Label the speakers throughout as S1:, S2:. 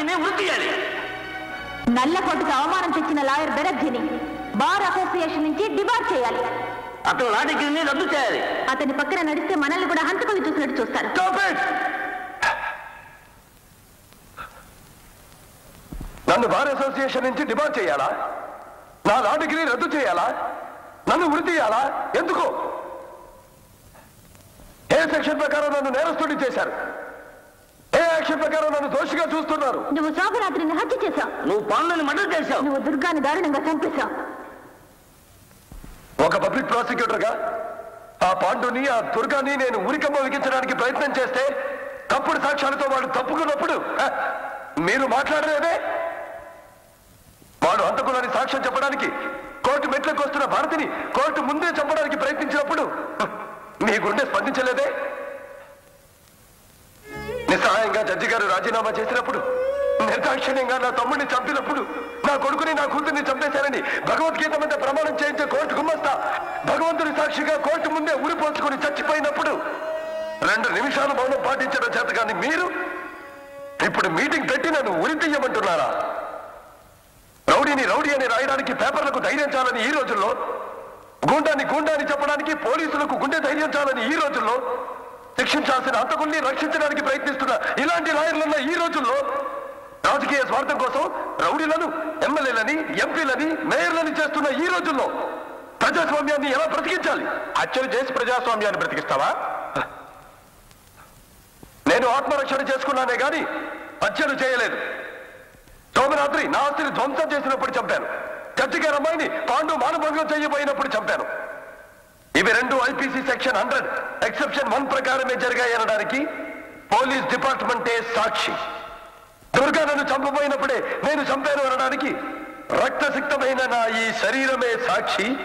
S1: బెనర్జీని వృత్తి చేయాలి
S2: అవమానం తెచ్చిన లాయర్ బెనర్జీని బార్ అసోసియేషన్ నుంచి డిబార్ చేయాలి.
S1: అతను లా డిగ్రీని రద్దు చేయాలి.
S2: అతని పక్కన నడిస్తే మనల్ని కూడా హంతకులు చూసినట్టు చూస్తారు.
S3: నన్ను బార్ అసోసియేషన్ నుంచి డిమాండ్ చేయాలా? నా లా డిగ్రీ రద్దు చేయాలా? నన్ను వృత్తి చేయాలా ఎందుకు? ఏ సెక్షన్ ప్రకారం నన్ను నేరస్తుడి చేశారు? యాక్షన్ ప్రకారం నన్ను దోషిగా చూస్తున్నారు.
S2: నువ్వు శోభరాత్రిని హత్య చేశావు.
S1: నువ్వు పనులను మర్డర్ చేశావు.
S2: నువ్వు దుర్గాని దారుణంగా చంపేశావు.
S3: ఒక పబ్లిక్ ప్రాసిక్యూటర్గా ఆ పాండుని ఆ దుర్గాని నేను ఉరికమ్మ విగించడానికి ప్రయత్నం చేస్తే తప్పుడు సాక్ష్యాలతో వాడు తప్పుకున్నప్పుడు మీరు మాట్లాడలేదే? వాడు హంతకులని సాక్ష్యం చెప్పడానికి కోర్టు మెట్లకు వస్తున్న భారతిని కోర్టు ముందే చంపడానికి ప్రయత్నించినప్పుడు మీ గుండె స్పందించలేదే? అన్యాయంగా జడ్జి గారు రాజీనామా చేసినప్పుడు నిర్దాక్షిణ్యంగా నా తమ్ముడిని చంపినప్పుడు నా కొడుకుని నా కూతుర్ని చంపేశారని భగవద్గీత మీద ప్రమాణం చేయించే కోర్టు గుమ్మస్తా భగవంతుడి సాక్షిగా కోర్టు ముందే ఉరిపోసుకుని చచ్చిపోయినప్పుడు రెండు నిమిషాలు మౌనం పాటించడం చేత కానీ మీరు ఇప్పుడు మీటింగ్ పెట్టి నన్ను ఉరి తీయమంటున్నారా? రౌడీని రౌడీ అని రాయడానికి పేపర్లకు ధైర్యం చాలని ఈ రోజుల్లో గూండాన్ని గూండాని చెప్పడానికి పోలీసులకు గుండె ధైర్యం చాలని ఈ రోజుల్లో శిక్షించాల్సిన అంతకుల్ని రక్షించడానికి ప్రయత్నిస్తున్న ఇలాంటి లాయర్లున్న ఈ రోజుల్లో రాజకీయ స్వార్థం కోసం రౌడీలను ఎమ్మెల్యేలని ఎంపీలని మేయర్లని చేస్తున్న ఈ రోజుల్లో ప్రజాస్వామ్యాన్ని ఎలా బ్రతికించాలి? హత్యలు చేసి ప్రజాస్వామ్యాన్ని బ్రతికిస్తావా? నేను ఆత్మరక్షణ చేసుకున్నానే గాని హత్యలు చేయలేదు. సోమరాత్రి నా ఆస్తిని ధ్వంసం చేసినప్పుడు చంపాను. జడ్జి గారి అమ్మాయిని పాండు మానభంగం చేయబోయినప్పుడు చంపాను. ఇవి రెండు IPC section hundred. Exception one ప్రకారమే జరిగాయి అనడానికి పోలీస్ డిపార్ట్మెంటే సాక్షి. దుర్గా నన్ను చంపబోయినప్పుడే నేను చంపాను అనడానికి రక్తసిక్తమైన నా ఈ శరీరమే సాక్షి.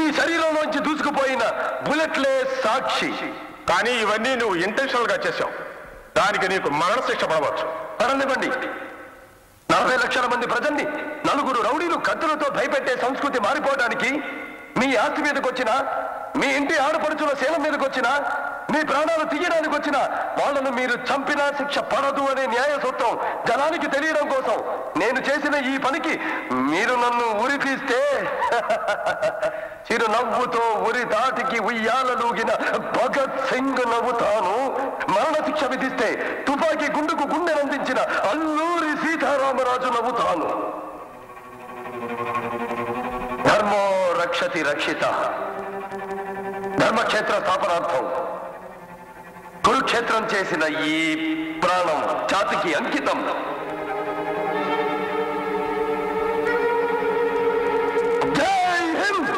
S3: ఈ శరీరంలోంచి దూసుకుపోయిన బుల్లెట్లే సాక్షి.
S4: కానీ ఇవన్నీ నువ్వు ఇంటెన్షనల్గా చేశావు. దానికి నీకు మరణశిక్ష పడవచ్చు.
S3: పడనివ్వండి. నలభై లక్షల మంది ప్రజల్ని నలుగురు రౌడీలు కత్తులతో భయపెట్టే సంస్కృతి మారిపోవడానికి మీ ఆస్తి మీదకి వచ్చినా మీ ఇంటి ఆడపడుచుల శీలం మీదకి వచ్చిన మీ ప్రాణాలు తీయడానికి వచ్చిన వాళ్ళను మీరు చంపినా శిక్ష పడదు అనే న్యాయ సూత్రం జనానికి తెలియడం కోసం నేను చేసిన ఈ పనికి మీరు నన్ను ఉరి తీస్తే చిరు నవ్వుతో ఉరి దాటికి ఉయ్యాలలూగిన భగత్ సింగ్ నవ్వుతాను. మరణ శిక్ష విధిస్తే తుపాకీ గుండుకు గుండె అందించిన అల్లూరి సీతారామరాజు నవ్వుతాను. ధర్మో రక్షతి రక్షిత. ధర్మక్షేత్ర స్థాపనార్థం కురుక్షేత్రం చేసిన ఈ ప్రాణం జాతికి అంకితం. జై హింద్!